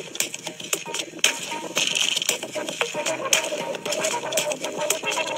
Thank you.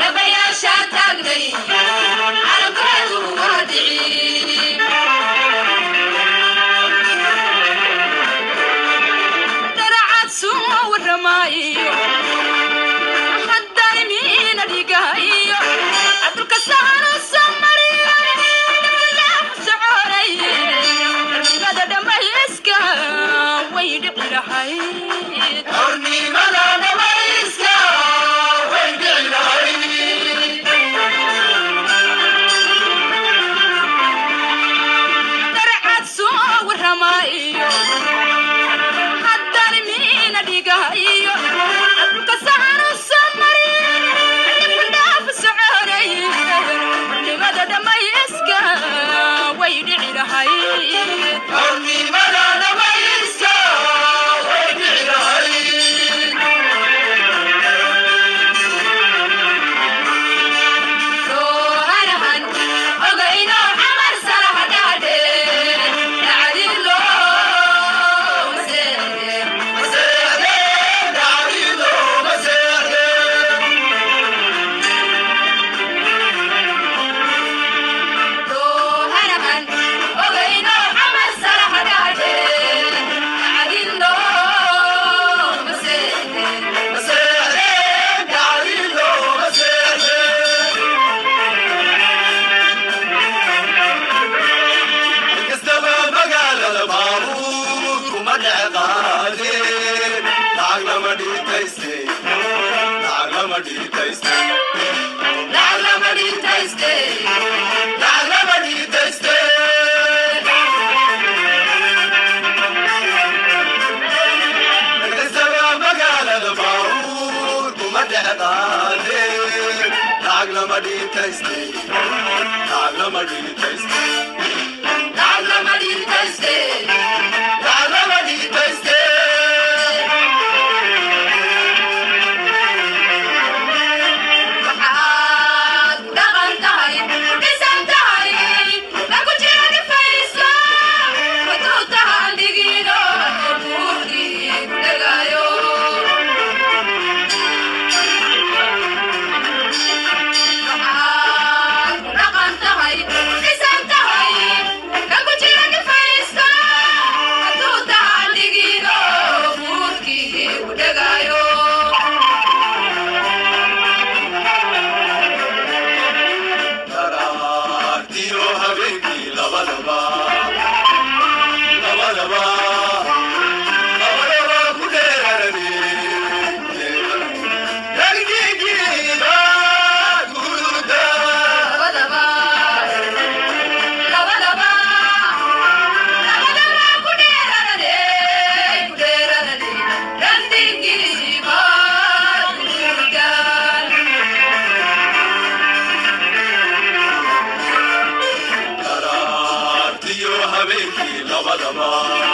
dhabayaasha taagday carabkeedu waadiciin daracad suma waramaayo hadaymiina dhigayo cabdulkasaano samariya soconay darbigada dhambayska way dhici lahay Tasty, I love my tasty, I love my tasty. 様だ。